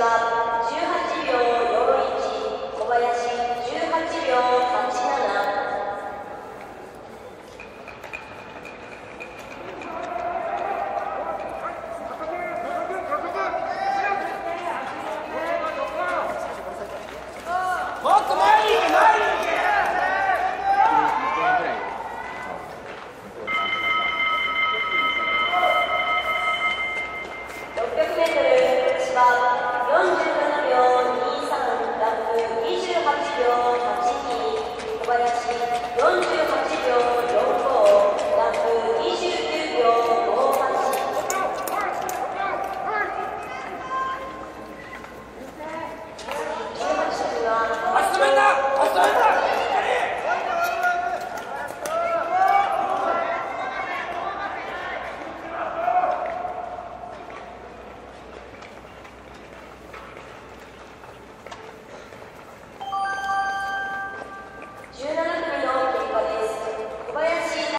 は18秒41小林18秒 87600m 芝 pronto e